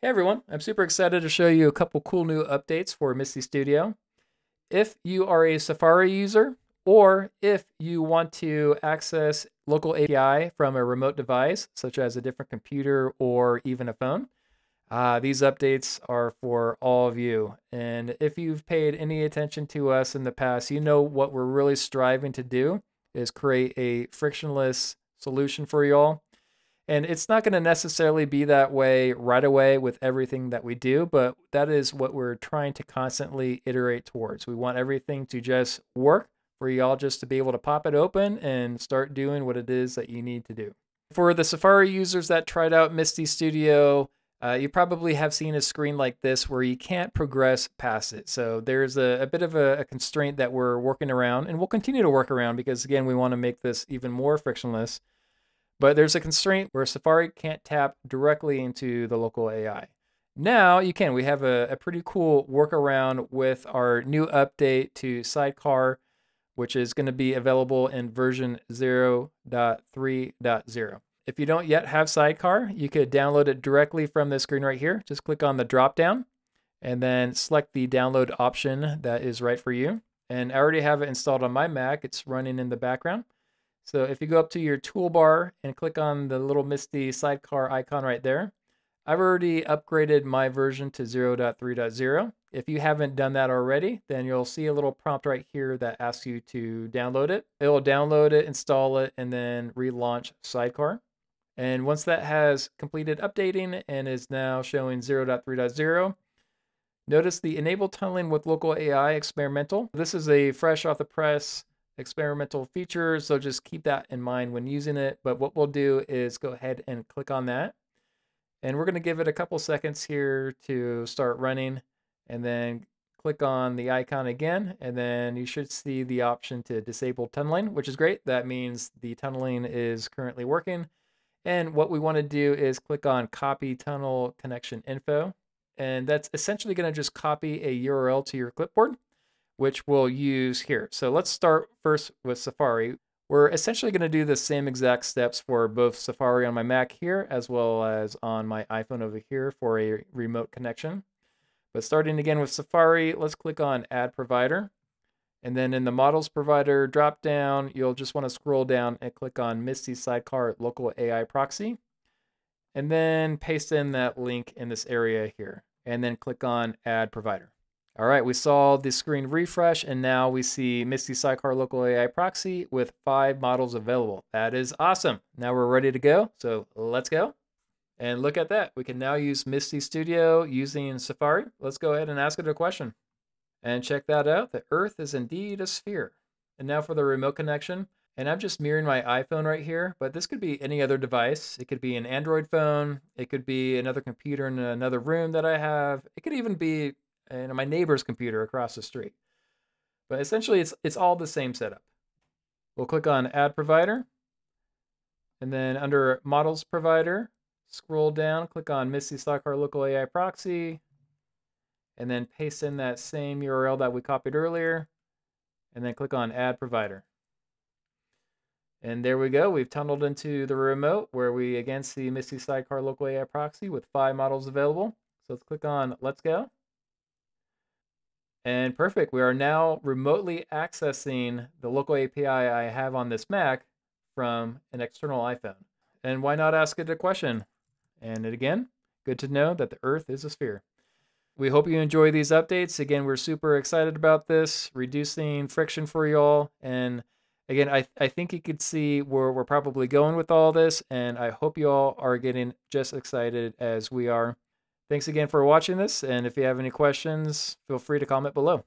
Hey everyone, I'm super excited to show you a couple cool new updates for Msty Studio. If you are a Safari user, or if you want to access local API from a remote device, such as a different computer or even a phone, uh, these updates are for all of you. And if you've paid any attention to us in the past, you know what we're really striving to do is create a frictionless solution for you all and it's not going to necessarily be that way right away with everything that we do, but that is what we're trying to constantly iterate towards. We want everything to just work for y'all just to be able to pop it open and start doing what it is that you need to do. For the Safari users that tried out Msty Studio, uh, you probably have seen a screen like this where you can't progress past it. So there's a, a bit of a, a, constraint that we're working around and we'll continue to work around because again, we want to make this even more frictionless. But there's a constraint where Safari can't tap directly into the local AI. Now you can. We have a, a pretty cool workaround with our new update to Sidecar, which is going to be available in version 0.3.0. If you don't yet have Sidecar, you could download it directly from the screen right here. Just click on the drop down and then select the download option that is right for you. And I already have it installed on my Mac. It's running in the background. So if you go up to your toolbar and click on the little Msty sidecar icon right there, I've already upgraded my version to 0.3.0. If you haven't done that already, then you'll see a little prompt right here that asks you to download it. It will download it, install it, and then relaunch Sidecar. And once that has completed updating and is now showing 0.3.0, notice the Enable Tunneling with Local AI Experimental. This is a fresh off the press experimental features. So just keep that in mind when using it. But what we'll do is go ahead and click on that. And we're going to give it a couple seconds here to start running and then click on the icon again. And then you should see the option to disable tunneling, which is great. That means the tunneling is currently working. And what we want to do is click on copy tunnel connection info. And that's essentially going to just copy a URL to your clipboard which we'll use here. So let's start first with Safari. We're essentially going to do the same exact steps for both Safari on my Mac here as well as on my iPhone over here for a remote connection. But starting again with Safari, let's click on Add Provider. And then in the Models Provider drop-down, you'll just want to scroll down and click on Msty Sidecar Local AI Proxy. And then paste in that link in this area here. And then click on Add Provider. All right, we saw the screen refresh and now we see Msty Sidecar Local AI Proxy with five models available. That is awesome. Now we're ready to go, so let's go. And look at that. We can now use Msty Studio using Safari. Let's go ahead and ask it a question. And check that out. The Earth is indeed a sphere. And now for the remote connection. And I'm just mirroring my iPhone right here, but this could be any other device. It could be an Android phone. It could be another computer in another room that I have. It could even be and my neighbor's computer across the street. But essentially, it's, it's all the same setup. We'll click on Add Provider. And then under Models Provider, scroll down, click on Msty Sidecar Local AI Proxy, and then paste in that same URL that we copied earlier, and then click on Add Provider. And there we go. We've tunneled into the remote where we again see Msty Sidecar Local AI Proxy with five models available. So let's click on Let's Go. And perfect, we are now remotely accessing the local API I have on this Mac from an external iPhone. And why not ask it a question? And again, good to know that the Earth is a sphere. We hope you enjoy these updates. Again, we're super excited about this, reducing friction for y'all. And again, I, I think you could see where we're probably going with all this. And I hope you all are getting just excited as we are. Thanks again for watching this, and if you have any questions, feel free to comment below.